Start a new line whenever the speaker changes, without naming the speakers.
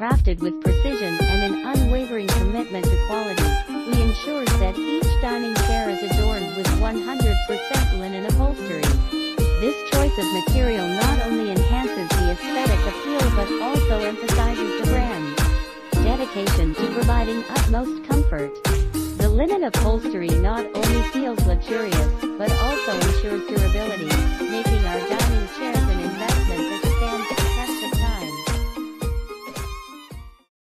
crafted with precision and an unwavering commitment to quality, we ensure that each dining chair is adorned with 100% linen upholstery. This choice of material not only enhances the aesthetic appeal but also emphasizes the brand's dedication to providing utmost comfort. The linen upholstery not only feels luxurious, but also ensures.